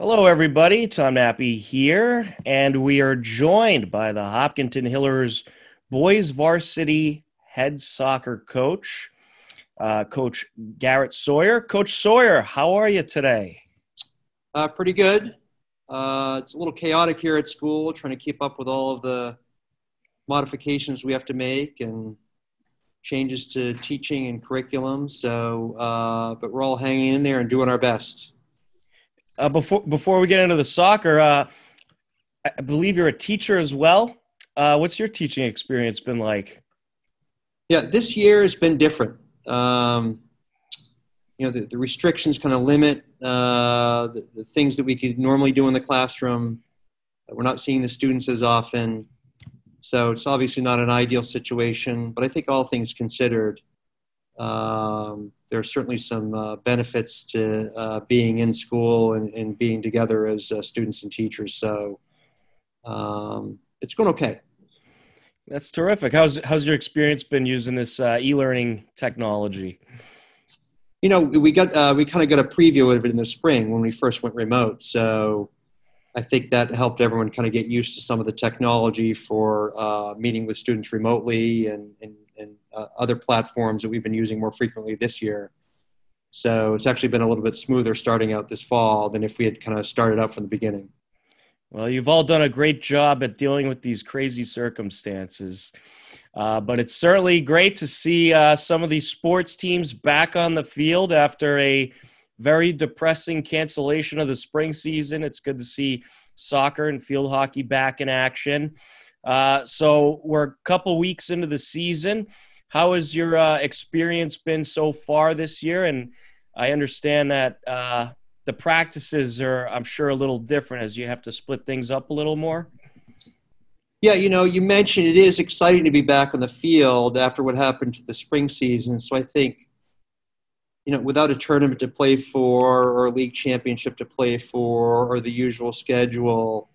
Hello, everybody. Tom Nappi here, and we are joined by the Hopkinton Hillers boys varsity head soccer coach, uh, Coach Garrett Sawyer. Coach Sawyer, how are you today? Uh, pretty good. Uh, it's a little chaotic here at school, trying to keep up with all of the modifications we have to make and changes to teaching and curriculum. So, uh, but we're all hanging in there and doing our best. Uh, before before we get into the soccer, uh, I believe you're a teacher as well. Uh, what's your teaching experience been like? Yeah, this year has been different. Um, you know, the, the restrictions kind of limit uh, the, the, things that we could normally do in the classroom. We're not seeing the students as often. So it's obviously not an ideal situation, but I think all things considered, um, there are certainly some uh, benefits to uh, being in school and, and being together as uh, students and teachers. So um, it's going okay. That's terrific. How's how's your experience been using this uh, e-learning technology? You know, we got uh, we kind of got a preview of it in the spring when we first went remote. So I think that helped everyone kind of get used to some of the technology for uh, meeting with students remotely and, and, and uh, other platforms that we've been using more frequently this year. So it's actually been a little bit smoother starting out this fall than if we had kind of started out from the beginning. Well, you've all done a great job at dealing with these crazy circumstances. Uh, but it's certainly great to see uh, some of these sports teams back on the field after a very depressing cancellation of the spring season. It's good to see soccer and field hockey back in action. Uh, so we're a couple weeks into the season. How has your uh, experience been so far this year? And I understand that uh, the practices are, I'm sure, a little different as you have to split things up a little more. Yeah, you know, you mentioned it is exciting to be back on the field after what happened to the spring season. So I think you know, without a tournament to play for or a league championship to play for or the usual schedule,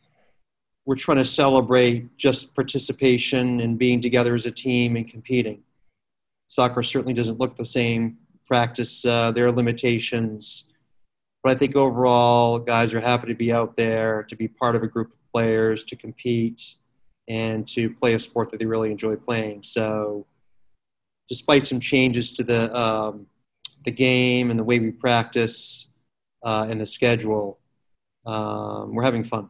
we're trying to celebrate just participation and being together as a team and competing. Soccer certainly doesn't look the same. Practice, uh, there are limitations. But I think overall, guys are happy to be out there, to be part of a group of players, to compete, and to play a sport that they really enjoy playing. So, despite some changes to the um, the game and the way we practice uh, and the schedule. Um, we're having fun.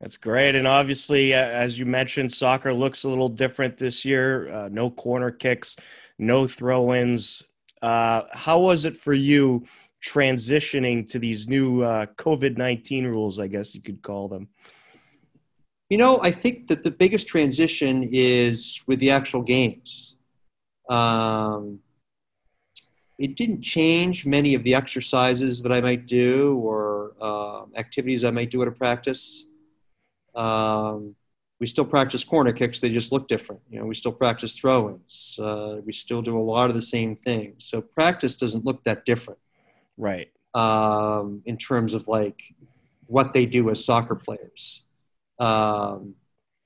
That's great. And obviously, uh, as you mentioned, soccer looks a little different this year. Uh, no corner kicks, no throw ins. Uh, how was it for you transitioning to these new uh, COVID 19 rules, I guess you could call them? You know, I think that the biggest transition is with the actual games. Um, it didn't change many of the exercises that I might do or uh, activities I might do at a practice. Um, we still practice corner kicks; they just look different. You know, we still practice throw-ins. Uh, we still do a lot of the same things. So practice doesn't look that different, right? Um, in terms of like what they do as soccer players. Um,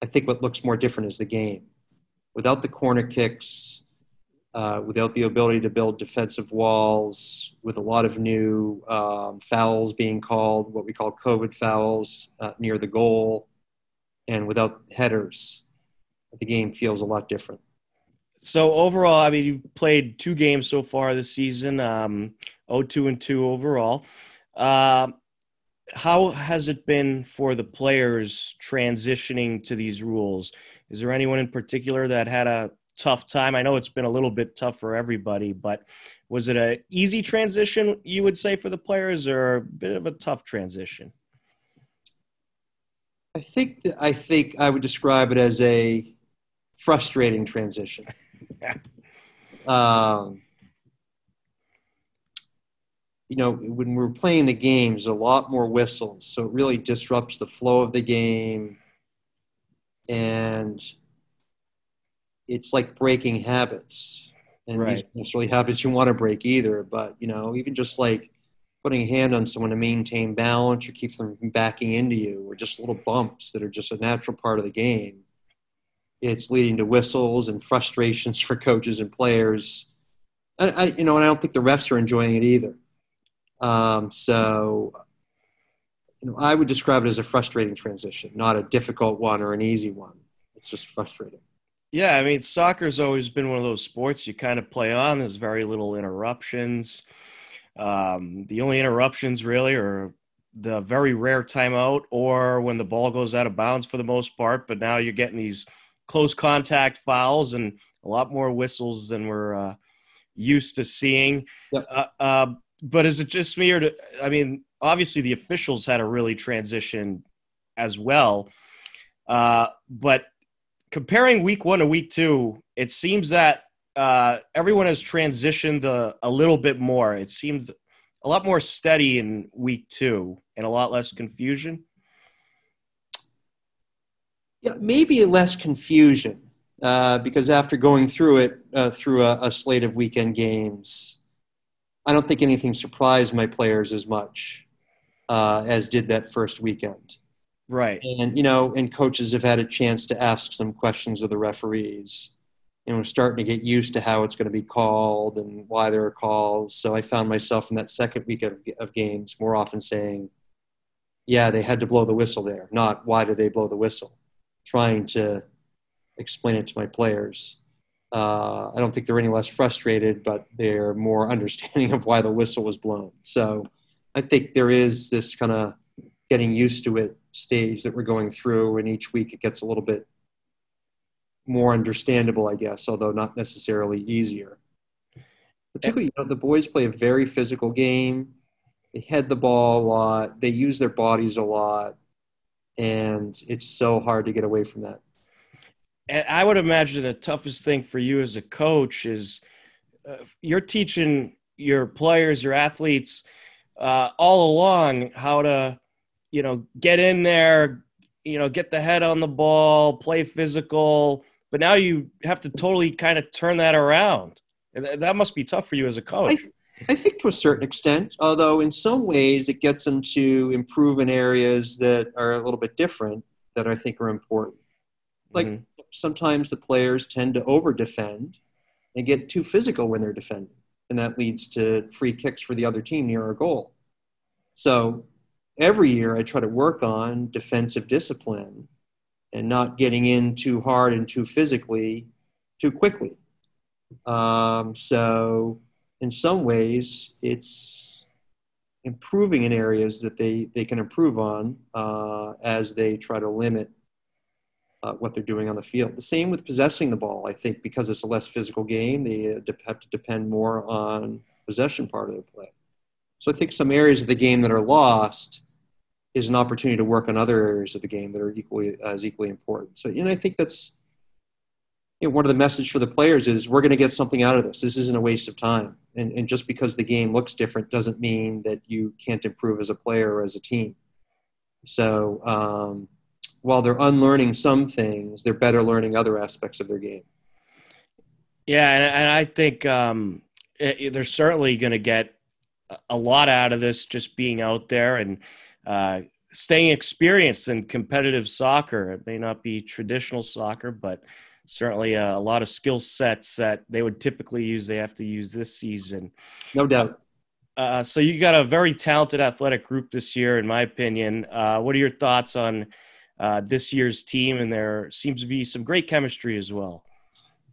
I think what looks more different is the game. Without the corner kicks, uh, without the ability to build defensive walls, with a lot of new um, fouls being called, what we call COVID fouls uh, near the goal, and without headers, the game feels a lot different. So overall, I mean, you've played two games so far this season, um, 0-2 and 2 overall. Uh, how has it been for the players transitioning to these rules? Is there anyone in particular that had a tough time? I know it's been a little bit tough for everybody, but was it a easy transition you would say for the players, or a bit of a tough transition? I think that, I think I would describe it as a frustrating transition. um, you know, when we're playing the games, a lot more whistles, so it really disrupts the flow of the game, and it's like breaking habits and right. these necessarily habits you want to break either but you know even just like putting a hand on someone to maintain balance or keep them from backing into you or just little bumps that are just a natural part of the game it's leading to whistles and frustrations for coaches and players I, I you know and i don't think the refs are enjoying it either um, so you know, I would describe it as a frustrating transition, not a difficult one or an easy one. It's just frustrating. Yeah, I mean, soccer's always been one of those sports you kind of play on. There's very little interruptions. Um, the only interruptions really are the very rare timeout or when the ball goes out of bounds for the most part. But now you're getting these close contact fouls and a lot more whistles than we're uh, used to seeing. Yep. Uh, uh, but is it just me or? To, I mean, obviously the officials had a really transition as well. Uh, but comparing week one to week two, it seems that uh, everyone has transitioned a, a, little bit more. It seems a lot more steady in week two and a lot less confusion. Yeah, maybe less confusion uh, because after going through it uh, through a, a, slate of weekend games, I don't think anything surprised my players as much uh, as did that first weekend. Right. And, you know, and coaches have had a chance to ask some questions of the referees. And we're starting to get used to how it's going to be called and why there are calls. So I found myself in that second week of, of games more often saying, yeah, they had to blow the whistle there, not why did they blow the whistle? Trying to explain it to my players. Uh, I don't think they're any less frustrated, but they're more understanding of why the whistle was blown. So I think there is this kind of getting used to it stage that we're going through, and each week it gets a little bit more understandable, I guess, although not necessarily easier. Particularly, you know, the boys play a very physical game. They head the ball a lot. They use their bodies a lot, and it's so hard to get away from that. And I would imagine the toughest thing for you as a coach is uh, you're teaching your players, your athletes, uh, all along how to, you know, get in there, you know, get the head on the ball, play physical. But now you have to totally kind of turn that around. And that must be tough for you as a coach. I, I think to a certain extent, although in some ways it gets them to improve in areas that are a little bit different that I think are important. Like mm-hmm. sometimes the players tend to over defend and get too physical when they're defending and that leads to free kicks for the other team near our goal. So every year I try to work on defensive discipline and not getting in too hard and too physically too quickly. Um, so in some ways, it's improving in areas that they, they can improve on uh, as they try to limit uh, what they're doing on the field. The same with possessing the ball. I think because it's a less physical game, they uh, have to depend more on possession part of the play. So I think some areas of the game that are lost is an opportunity to work on other areas of the game that are equally as equally important. So you know, I think that's you know, one of the message for the players is we're going to get something out of this. This isn't a waste of time. And, and just because the game looks different doesn't mean that you can't improve as a player or as a team. So um, while they're unlearning some things, they're better learning other aspects of their game. Yeah, and, and I think um, it, they're certainly going to get a lot out of this just being out there and uh, staying experienced in competitive soccer. It may not be traditional soccer, but certainly a, a lot of skill sets that they would typically use, they have to use this season. No doubt. Uh, so you got a very talented athletic group this year, in my opinion. Uh, what are your thoughts on uh, this year's team, and there seems to be some great chemistry as well.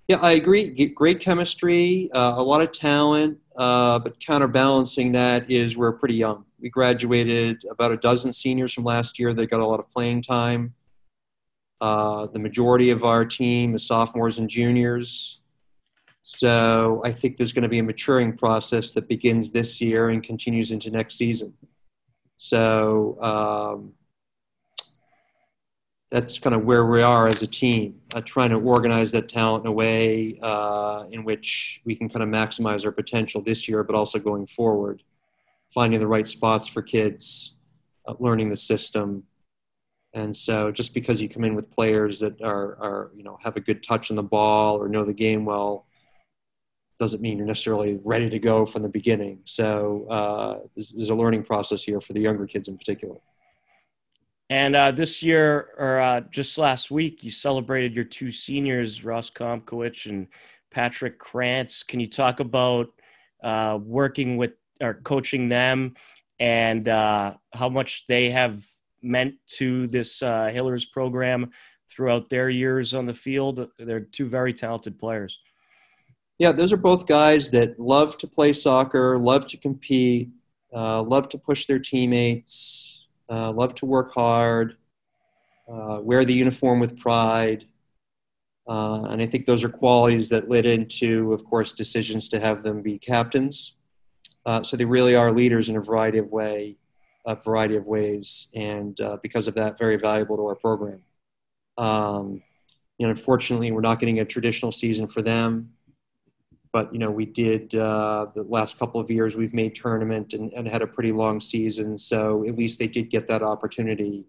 Yeah, I agree. Great chemistry, uh, a lot of talent, uh, but counterbalancing that is we're pretty young. We graduated about a dozen seniors from last year that got a lot of playing time. Uh, the majority of our team is sophomores and juniors. So I think there's going to be a maturing process that begins this year and continues into next season. So um, that's kind of where we are as a team, uh, trying to organize that talent in a way uh, in which we can kind of maximize our potential this year, but also going forward, finding the right spots for kids, uh, learning the system. And so, just because you come in with players that are, are, you know, have a good touch on the ball or know the game well, doesn't mean you're necessarily ready to go from the beginning. So, uh, there's, there's a learning process here for the younger kids in particular. And uh, this year, or uh, just last week, you celebrated your two seniors, Ross Komkowicz and Patrick Krantz. Can you talk about uh, working with or coaching them and uh, how much they have meant to this uh, Hillers program throughout their years on the field. They're two very talented players. Yeah, those are both guys that love to play soccer, love to compete, uh, love to push their teammates, uh, love to work hard, uh, wear the uniform with pride. Uh, and I think those are qualities that led into, of course, decisions to have them be captains. Uh, so they really are leaders in a variety of way, a variety of ways, and uh, because of that, very valuable to our program. Um, and unfortunately, we're not getting a traditional season for them. But you know, we did uh, the last couple of years. We've made tournament and, and had a pretty long season, so at least they did get that opportunity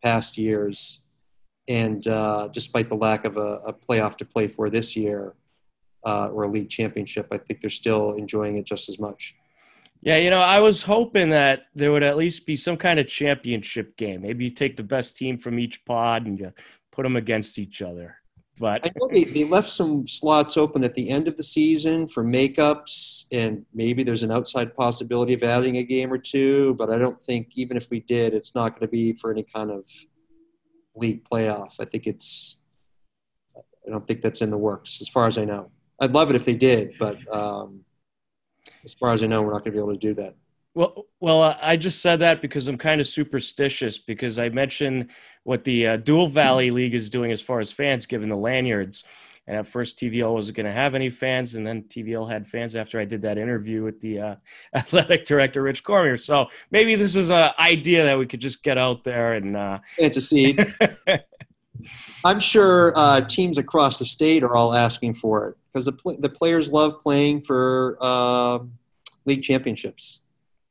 past years. And uh, despite the lack of a, a, playoff to play for this year uh, or a league championship, I think they're still enjoying it just as much. Yeah, you know, I was hoping that there would at least be some kind of championship game. Maybe you take the best team from each pod and you put them against each other. But I know they, they left some slots open at the end of the season for makeups, and maybe there's an outside possibility of adding a game or two. But I don't think even if we did, it's not going to be for any kind of league playoff. I think it's. I don't think that's in the works, as far as I know. I'd love it if they did, but um, as far as I know, we're not going to be able to do that. Well, well, uh, I just said that because I'm kind of superstitious because I mentioned what the uh, Dual Valley League is doing as far as fans, given the lanyards. And at first, TVL wasn't going to have any fans, and then TVL had fans after I did that interview with the uh, athletic director, Rich Cormier. So maybe this is an idea that we could just get out there and uh... intercede. I'm sure uh, teams across the state are all asking for it because the pl- the players love playing for uh, league championships.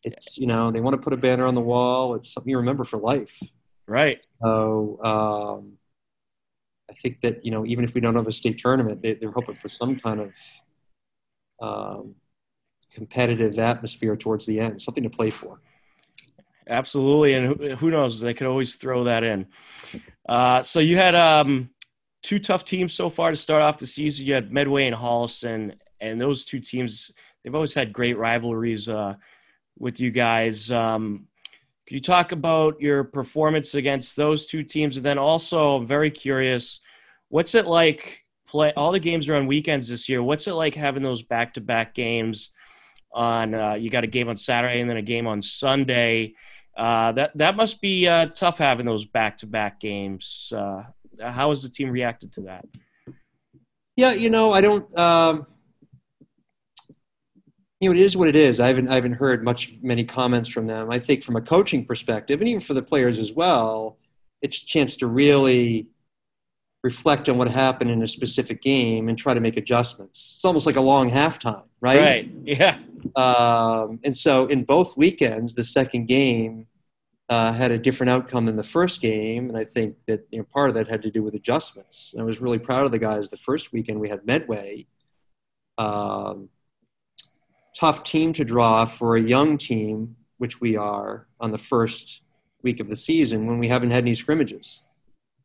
It's you know they want to put a banner on the wall. It's something you remember for life. Right. So um, I think that you know even if we don't have a state tournament, they, are hoping for some kind of um, competitive atmosphere towards the end, something to play for. Absolutely, and who, who knows? They could always throw that in. Uh, so you had um, two tough teams so far to start off the season. You had Medway and Holliston, and those two teams they've always had great rivalries. Uh, with you guys. Um, could you talk about your performance against those two teams? And then also, I'm very curious, what's it like? Play all the games are on weekends this year. What's it like having those back-to-back games? On uh, you got a game on Saturday and then a game on Sunday. Uh, that that must be uh, tough having those back-to-back games. Uh, how has the team reacted to that? Yeah, you know, I don't. Um you know, it is what it is. I haven't, I haven't heard much, many comments from them. I think from a coaching perspective, and even for the players as well, it's a chance to really reflect on what happened in a specific game and try to make adjustments. It's almost like a long halftime, right? Right. Yeah. Um, and so in both weekends, the second game uh, had a different outcome than the first game, and I think that you know, part of that had to do with adjustments. And I was really proud of the guys. The first weekend we had Medway. Um, tough team to draw for a young team, which we are on the first week of the season when we haven't had any scrimmages.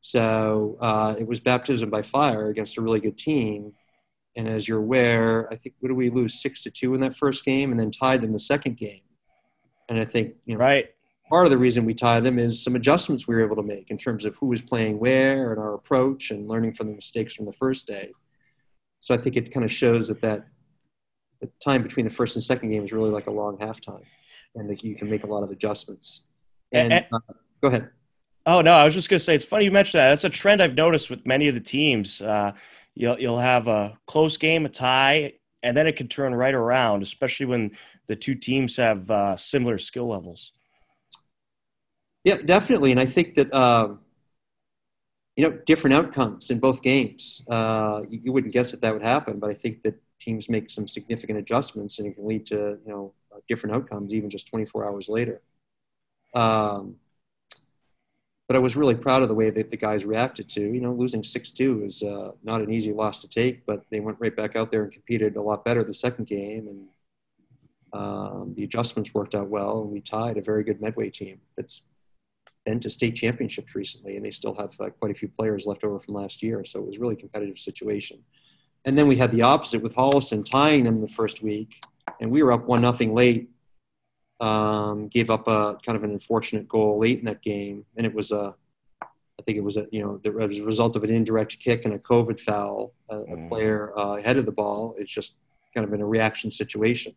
So uh, it was baptism by fire against a really good team. And as you're aware, I think what did we lose six to two in that first game, and then tied them the second game. And I think you know, right. Part of the reason we tied them is some adjustments we were able to make in terms of who was playing where and our approach, and learning from the mistakes from the first day. So I think it kind of shows that that the time between the first and second game is really like a long halftime, and like you can make a lot of adjustments. And, and uh, go ahead. Oh no, I was just gonna say it's funny you mentioned that. That's a trend I've noticed with many of the teams. Uh, you'll you'll have a close game, a tie, and then it can turn right around, especially when the two teams have uh, similar skill levels. Yeah, definitely, and I think that. Um, you know, different outcomes in both games. Uh, you, you, wouldn't guess that that would happen, but I think that teams make some significant adjustments and it can lead to you know different outcomes even just 24 hours later um, but i was really proud of the way that the guys reacted to you know losing 6-2 is uh, not an easy loss to take but they went right back out there and competed a lot better the second game and um, the adjustments worked out well and we tied a very good medway team that's been to state championships recently and they still have uh, quite a few players left over from last year. So it was a really competitive situation. And then we had the opposite with Holliston tying them the first week, and we were up one nothing late um, gave up a kind of an unfortunate goal late in that game, and it was a, I think it was a you know the, as a result of an indirect kick and a COVID foul, a, a Mm. player uh, ahead of the ball. It's just kind of in a reaction situation.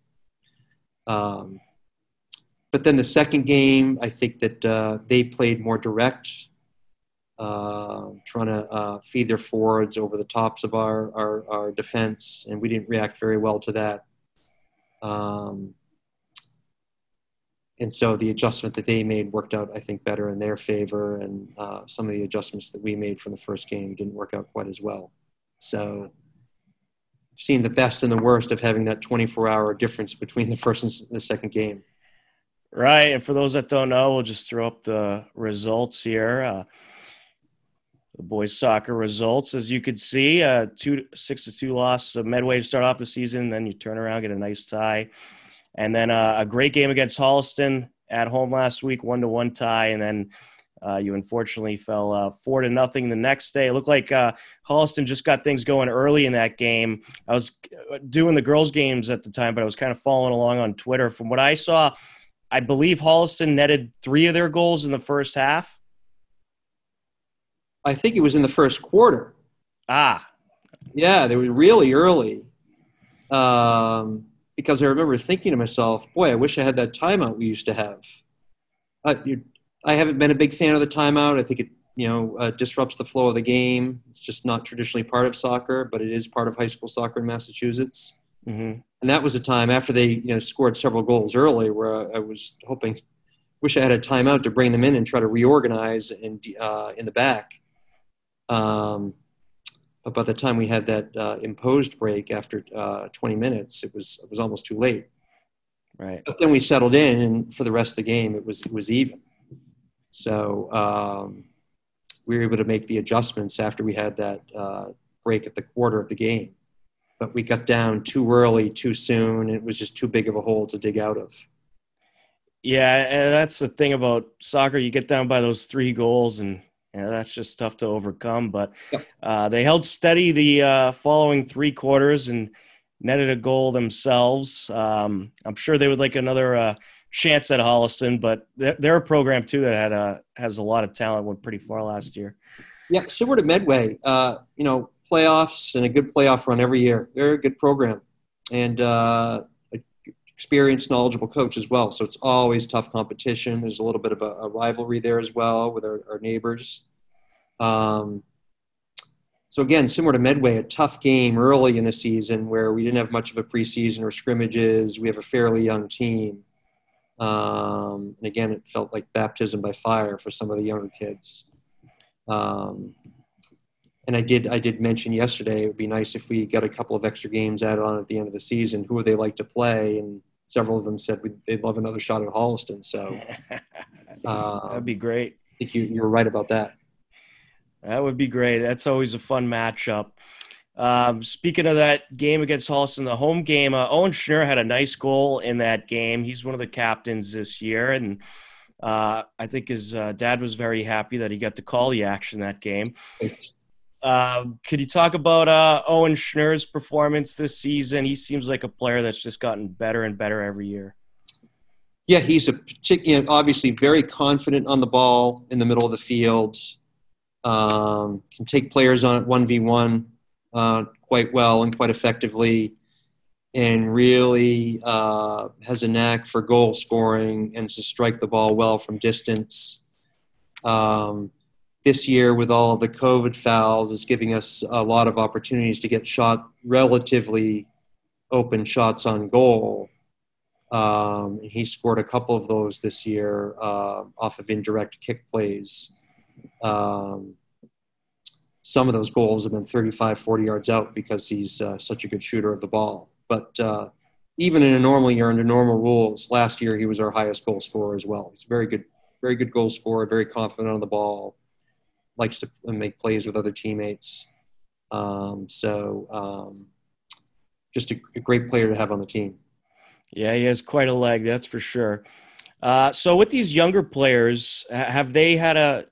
Um, but then the second game, I think that uh, they played more direct, uh, trying to uh, feed their forwards over the tops of our, our, our defense, and we didn't react very well to that. Um, and so the adjustment that they made worked out, I think, better in their favor, and uh, some of the adjustments that we made from the first game didn't work out quite as well. So, seeing the best and the worst of having that 24-hour difference between the first and the second game. Right. And for those that don't know, we'll just throw up the results here. Uh, the boys soccer results, as you could see, uh, two six to two loss of Medway to start off the season. Then you turn around, get a nice tie, and then uh, a great game against Holliston at home last week, one to one tie, and then uh, you unfortunately fell uh, four to nothing the next day. It looked like uh, Holliston just got things going early in that game. I was uh, doing the girls' games at the time, but I was kind of following along on Twitter. From what I saw, I believe Holliston netted three of their goals in the first half. I think it was in the first quarter. Ah, Yeah, they were really early. Um, because I remember thinking to myself, boy, I wish I had that timeout we used to have. Uh, you, I haven't been a big fan of the timeout. I think it, you know, uh, disrupts the flow of the game. It's just not traditionally part of soccer, but it is part of high school soccer in Massachusetts. hmm And that was a time after they, you know, scored several goals early where I was hoping, wish I had a timeout to bring them in and try to reorganize and uh, in the back. Um, but by the time we had that uh, imposed break after uh, 20 minutes, it was it was almost too late. right. But then we settled in, and for the rest of the game, it was it was even. So um, we were able to make the adjustments after we had that uh, break at the quarter of the game. But we got down too early, too soon, and it was just too big of a hole to dig out of. Yeah, and that's the thing about soccer. You get down by those three goals, and know, that's just tough to overcome. But uh, they held steady the uh, following three quarters and netted a goal themselves. Um, I'm sure they would like another uh, chance at Holliston, but they're, they're a program too that had a, has a lot of talent. Went pretty far last year. Yeah, similar to Medway, uh, you know, playoffs and a good playoff run every year. They're a good program and uh, experienced, knowledgeable coach as well. So it's always tough competition. There's a little bit of a, a rivalry there as well with our, our neighbors. Um, so again, similar to Medway, a tough game early in the season where we didn't have much of a preseason or scrimmages. We have a fairly young team. Um, and again, it felt like baptism by fire for some of the younger kids. Um, and I did I did mention yesterday it would be nice if we got a couple of extra games added on at the end of the season. Who would they like to play? And several of them said we'd, they'd love another shot at Holliston. So uh, That'd be great. I think you, you're right about that. That would be great. That's always a fun matchup. Um, speaking of that game against Holliston, the home game, uh, Owen Schnur had a nice goal in that game. He's one of the captains this year, and uh, I think his uh, dad was very happy that he got to call the action that game. It's, Uh, could you talk about uh, Owen Schnur's performance this season? He seems like a player that's just gotten better and better every year. yeah, he's a you obviously very confident on the ball in the middle of the field. Um, can take players on one v one uh, quite well and quite effectively, and really uh, has a knack for goal scoring and to strike the ball well from distance. Um, this year, with all of the COVID fouls, is giving us a lot of opportunities to get shot relatively open shots on goal. Um, and he scored a couple of those this year uh, off of indirect kick plays. Um, some of those goals have been 35, 40 yards out because he's uh, such a good shooter of the ball. But uh, even in a normal year, under normal rules, last year he was our highest goal scorer as well. He's a very good, very good goal scorer, very confident on the ball, likes to make plays with other teammates. Um, so um, just a, a great player to have on the team. Yeah, he has quite a leg, that's for sure. Uh, so with these younger players, have they had a?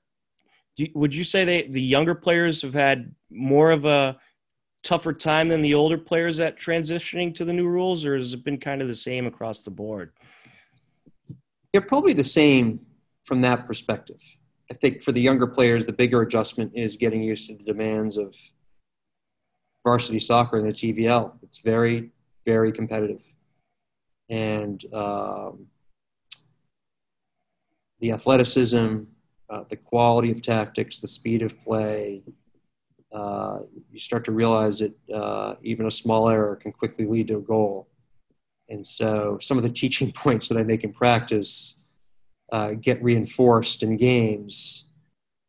Do, would you say they the younger players have had more of a tougher time than the older players at transitioning to the new rules, or has it been kind of the same across the board? Yeah, probably the same from that perspective. I think for the younger players, the bigger adjustment is getting used to the demands of varsity soccer and the TVL. It's very, very competitive. And um, the athleticism, uh, the quality of tactics, the speed of play, uh, you start to realize that uh, even a small error can quickly lead to a goal. And so some of the teaching points that I make in practice uh, get reinforced in games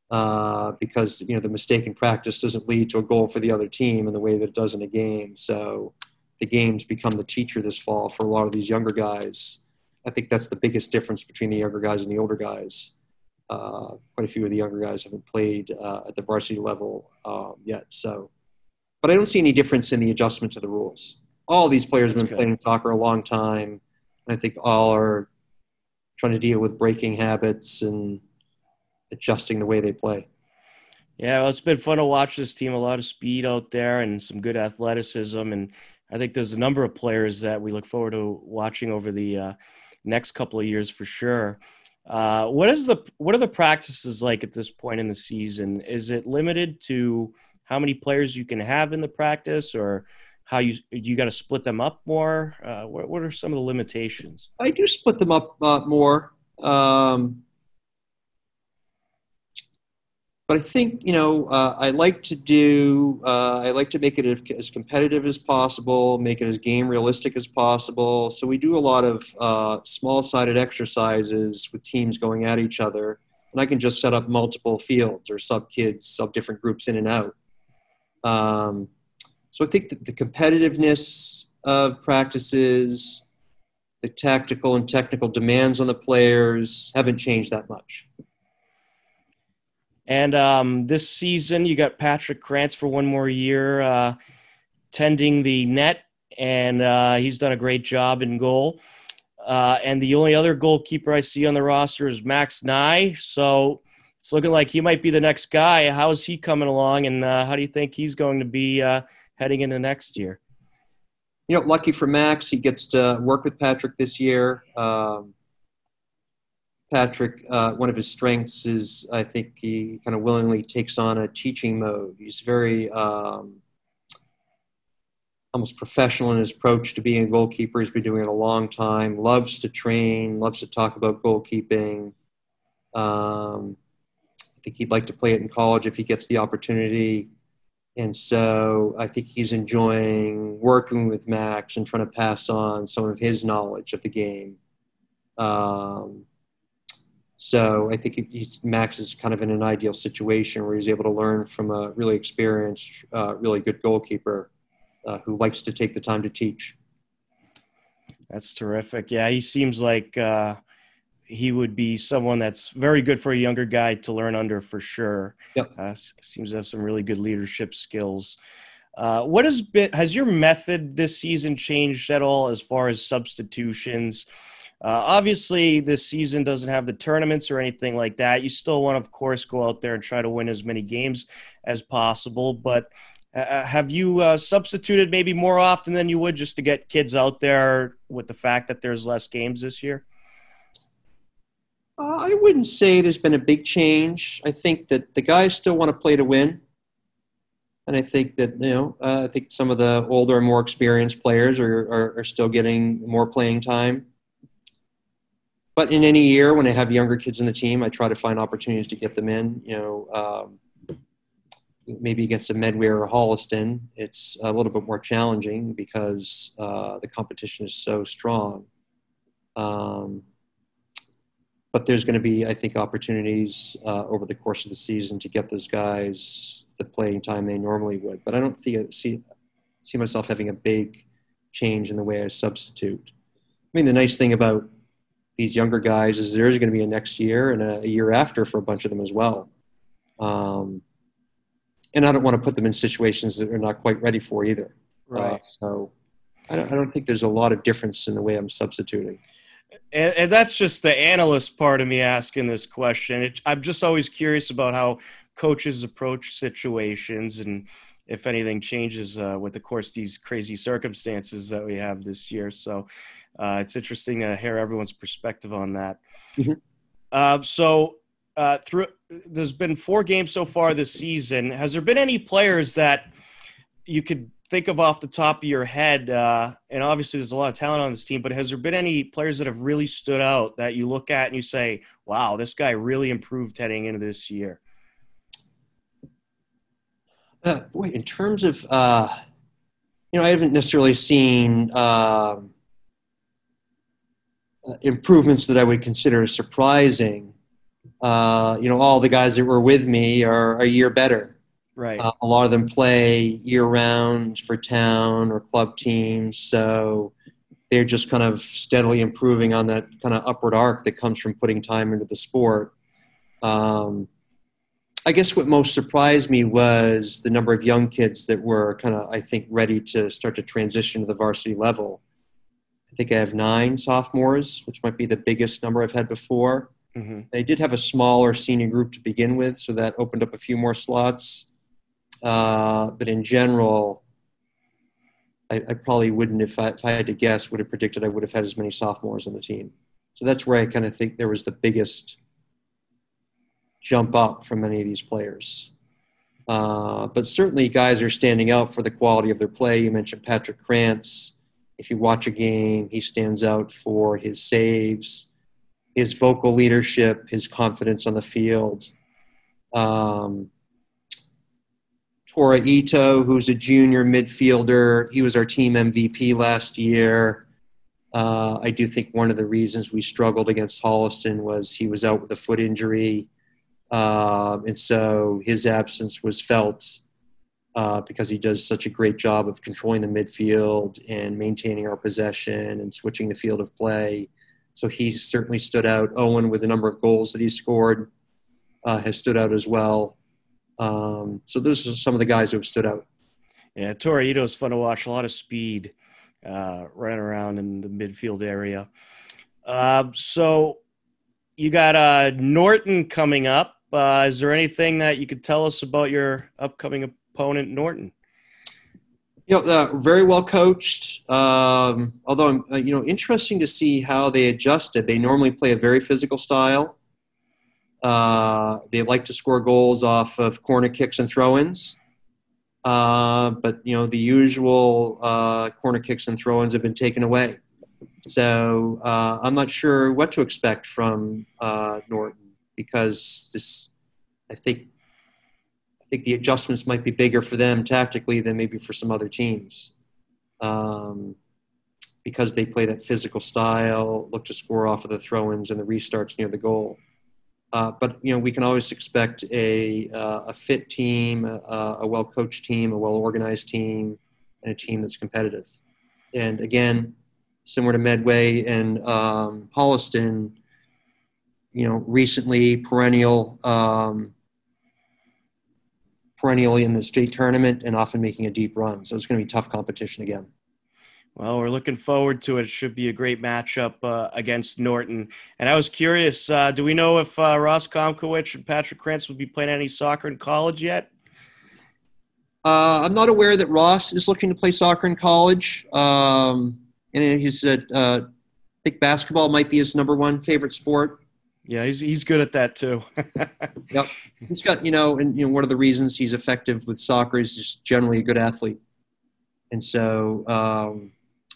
uh, because you know the mistake in practice doesn't lead to a goal for the other team in the way that it does in a game. So the games become the teacher this fall for a lot of these younger guys. I think that's the biggest difference between the younger guys and the older guys. Uh, quite a few of the younger guys haven't played uh, at the varsity level um, yet. So, but I don't see any difference in the adjustment to the rules. All these players have been good. playing soccer a long time. I think all are trying to deal with breaking habits and adjusting the way they play. Yeah, well, it's been fun to watch this team. A lot of speed out there and some good athleticism, and I think there's a number of players that we look forward to watching over the uh, next couple of years for sure. Uh, what is the what are the practices like at this point in the season? Is it limited to how many players you can have in the practice, or how you you got to split them up more? Uh, what, what are some of the limitations? I do split them up uh, more, um, but I think you know uh, I like to do uh, I like to make it as competitive as possible, make it as game realistic as possible. So we do a lot of uh, small sided exercises with teams going at each other, and I can just set up multiple fields or sub kids, sub different groups in and out. Um, so I think that the competitiveness of practices, the tactical and technical demands on the players haven't changed that much. And um, this season, you got Patrick Krantz for one more year, uh, tending the net, and uh, he's done a great job in goal. Uh, and the only other goalkeeper I see on the roster is Max Nye. So it's looking like he might be the next guy. How is he coming along, and uh, how do you think he's going to be uh, heading into next year? You know, lucky for Max, he gets to work with Patrick this year. Um, Patrick, uh, one of his strengths is I think he kind of willingly takes on a teaching mode. He's very um, almost professional in his approach to being a goalkeeper. He's been doing it a long time. Loves to train. Loves to talk about goalkeeping. Um, I think he'd like to play it in college if he gets the opportunity and so I think he's enjoying working with Max and trying to pass on some of his knowledge of the game. Um, so I think Max is kind of in an ideal situation where he's able to learn from a really experienced, uh, really good goalkeeper uh, who likes to take the time to teach. That's terrific. Yeah, he seems like uh, he would be someone that's very good for a younger guy to learn under for sure. Yep. Uh, seems to have some really good leadership skills. Uh, what has been has your method this season changed at all as far as substitutions? Uh, obviously, this season doesn't have the tournaments or anything like that. You still want, of course, go out there and try to win as many games as possible. But uh, uh have you uh, substituted maybe more often than you would just to get kids out there with the fact that there's less games this year? Uh, I wouldn't say there's been a big change. I think that the guys still want to play to win. And I think that, you know, uh, I think some of the older and more experienced players are, are, are, still getting more playing time. But in any year, when I have younger kids in the team, I try to find opportunities to get them in. You know, um, maybe against a Medway or Holliston, it's a little bit more challenging because uh, the competition is so strong. Um, but there's going to be, I think, opportunities uh, over the course of the season to get those guys the playing time they normally would. But I don't think, see see myself having a big change in the way I substitute. I mean, the nice thing about these younger guys is there's going to be a next year and a, a year after for a bunch of them as well. Um, and I don't want to put them in situations that they're not quite ready for either. Right. Uh, so I don't, I don't think there's a lot of difference in the way I'm substituting and, and, that's just the analyst part of me asking this question. It, I'm just always curious about how coaches approach situations and if anything changes uh, with, of course, these crazy circumstances that we have this year. So uh, it's interesting to hear everyone's perspective on that. Mm-hmm. Uh, so, uh, through there's been four games so far this season. Has there been any players that you could think of off the top of your head? Uh, and obviously, there's a lot of talent on this team, but has there been any players that have really stood out that you look at and you say, "Wow, this guy really improved heading into this year"? Uh, boy, in terms of, uh, you know, I haven't necessarily seen um, uh, improvements that I would consider surprising. Uh, you know, all the guys that were with me are a year better. Right. Uh, a lot of them play year round for town or club teams, so they're just kind of steadily improving on that kind of upward arc that comes from putting time into the sport. Um, I guess what most surprised me was the number of young kids that were kind of, I think, ready to start to transition to the varsity level. I think I have nine sophomores, which might be the biggest number I've had before. Mm-hmm. They did have a smaller senior group to begin with, so that opened up a few more slots. Uh, but in general, I, I probably wouldn't, if I, if I had to guess, would have predicted I would have had as many sophomores on the team. So that's where I kind of think there was the biggest jump up from many of these players. Uh, but certainly, guys are standing out for the quality of their play. You mentioned Patrick Krantz. If you watch a game, he stands out for his saves, his vocal leadership, his confidence on the field. Um, Tora Ito, who's a junior midfielder, he was our team MVP last year. Uh, I do think one of the reasons we struggled against Holliston was he was out with a foot injury. Um, and so his absence was felt uh, because he does such a great job of controlling the midfield and maintaining our possession and switching the field of play. So he certainly stood out. Owen, with the number of goals that he scored, uh, has stood out as well. Um, so those are some of the guys who have stood out. Yeah, is fun to watch. A lot of speed uh, running around in the midfield area. Uh, so you got uh, Norton coming up. Uh, is there anything that you could tell us about your upcoming opponent, Norton? You know, uh, very well coached. Um, although, uh, you know, interesting to see how they adjusted. They normally play a very physical style. Uh, they like to score goals off of corner kicks and throw-ins. Uh, but you know, the usual uh, corner kicks and throw-ins have been taken away. So uh, I'm not sure what to expect from Norton because this, I think, I think the adjustments might be bigger for them tactically than maybe for some other teams, um, because they play that physical style, look to score off of the throw-ins and the restarts near the goal. Uh, but you know, we can always expect a uh, a fit team, uh, a well coached team, a well organized team, and a team that's competitive. And again, similar to Medway and um, Holliston, you know, recently perennial, um, perennially in the state tournament and often making a deep run. So it's going to be tough competition again. Well, we're looking forward to it. it should be a great matchup uh, against Norton. And I was curious, uh, do we know if uh, Ross Komkowicz and Patrick Krantz will be playing any soccer in college yet? Uh, I'm not aware that Ross is looking to play soccer in college. Um, and he said, uh, I think basketball might be his number one favorite sport. Yeah, he's he's good at that too. yep, he's got you know, and you know, one of the reasons he's effective with soccer is just generally a good athlete, and so. Um,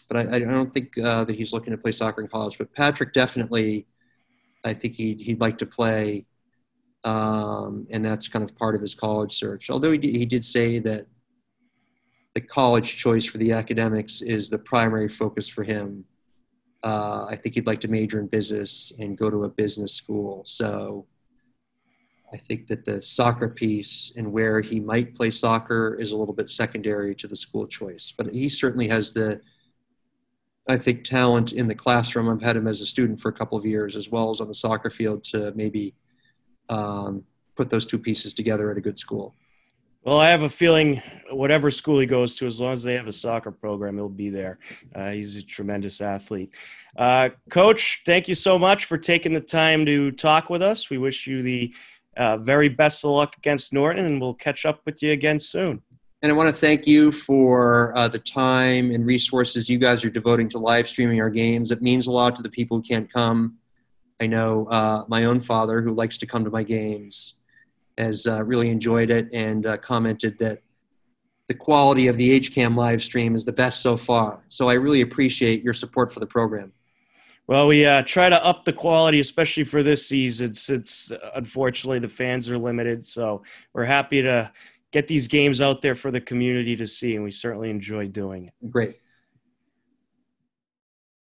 but I, I don't think uh, that he's looking to play soccer in college. But Patrick definitely, I think he'd he'd like to play, um, and that's kind of part of his college search. Although he he did say that the college choice for the academics is the primary focus for him uh, I think he'd like to major in business and go to a business school. So I think that the soccer piece and where he might play soccer is a little bit secondary to the school choice. But he certainly has the, I think, talent in the classroom. I've had him as a student for a couple of years, as well as on the soccer field, to maybe um, put those two pieces together at a good school. Well, I have a feeling whatever school he goes to, as long as they have a soccer program, he'll be there. Uh, he's a tremendous athlete. Uh, Coach, thank you so much for taking the time to talk with us. We wish you the uh, very best of luck against Norton, and we'll catch up with you again soon. And I want to thank you for uh, the time and resources you guys are devoting to live streaming our games. It means a lot to the people who can't come. I know uh, my own father, who likes to come to my games, has uh, really enjoyed it and uh, commented that the quality of the HCAM live stream is the best so far. So I really appreciate your support for the program. Well, we uh, try to up the quality, especially for this season, since unfortunately the fans are limited. So we're happy to get these games out there for the community to see, and we certainly enjoy doing it. Great.